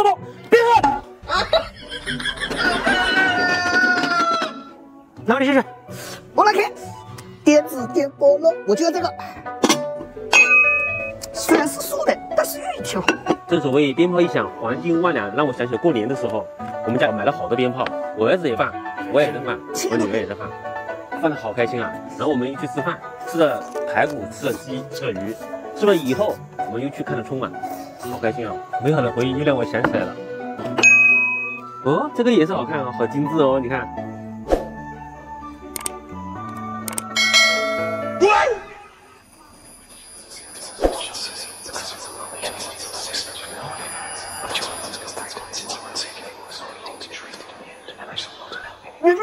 做梦，别喝。来，你试试。我来看，点子点菠萝，我就要这个虽然是素的，但是运气好。正所谓鞭炮一响，黄金万两，让我想起过年的时候，我们家买了好多鞭炮，我儿子也放，我也在放，我女儿也在放，放的好开心啊。然后我们又去吃饭，吃了排骨，吃了鸡，吃了鱼，吃了以后，我们又去看了春晚，好开心啊美好的回忆又让我想起来了哦这个颜色好看哦好精致哦你看。滚